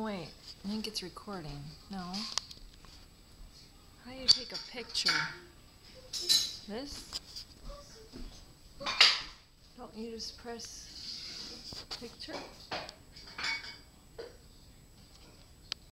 Oh wait, I think it's recording. No. How do you take a picture? This? Don't you just press picture?